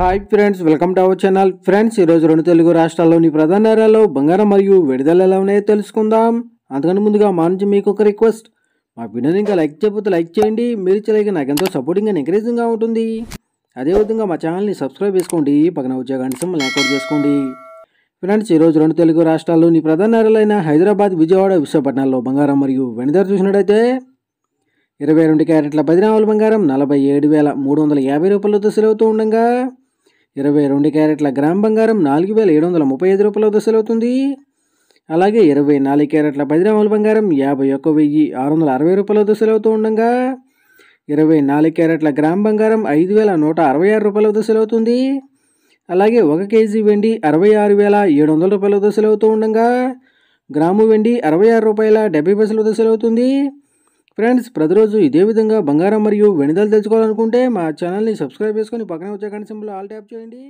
Hi friends welcome to our channel. Friends ఈరోజు రెండు తెలుగు రాష్ట్రాల్లోని ప్రధాన నగరాల్లో బంగారం మరియు విడుదల ఎలా ఉన్నాయో తెలుసుకుందాం. అంతకంటే ముందుగా మా నుంచి మీకు ఒక రిక్వెస్ట్. మా వీడియోని ఇంకా లైక్ చేయకపోతే లైక్ చేయండి. మీరు ఇచ్చలేక నాకు ఎంతో సపోర్టింగ్ అండ్ ఎంకరేజింగ్గా ఉంటుంది. అదేవిధంగా మా ఛానల్ని సబ్స్క్రైబ్ చేసుకోండి. పక్కన వచ్చే గంట సింబల్ యాక్టివేట్ చేసుకోండి. ఫ్రెండ్స్ ఈరోజు రెండు తెలుగు రాష్ట్రాల్లోని ప్రధాన నగరాలైన హైదరాబాద్ విజయవాడ విశాఖపట్నాల్లో బంగారం మరియు వెనుదర చూసినట్టయితే ఇరవై రెండు క్యారెట్ల పది గ్రాముల బంగారం నలభై ఏడు వేల మూడు వందల యాభై రూపాయలతో సెలవుతూ ఉండగా ఇరవై రెండు క్యారెట్ల గ్రామ్ బంగారం నాలుగు వేల ఏడు వందల ముప్పై ఐదు రూపాయలతో అవుతుంది అలాగే ఇరవై నాలుగు క్యారెట్ల పది గ్రాముల బంగారం యాభై ఒక్క వెయ్యి ఆరు వందల అరవై రూపాయల దశలు అవుతూ ఉండగా. ఇరవై నాలుగు క్యారెట్ల గ్రామ్ బంగారం ఐదు వేల నూట అరవై ఆరు రూపాయల దశలు అవుతుంది అలాగే ఒక కేజీ వెండి అరవై ఆరు వేల ఏడు వందల రూపాయల దశలు అవుతూ ఉండగా. గ్రాము వెండి అరవై ఆరు రూపాయల డెబ్బై దశలు అవుతుంది ఫ్రెండ్స్ ప్రతిరోజు ఇదే విధంగా బంగారం మరియు వెనుదలు తెలుసుకోవాలనుకుంటే మా ఛానల్ని సబ్స్క్రైబ్ చేసుకొని పక్కన వచ్చే గంట ఆల్ ట్యాప్ చేయండి.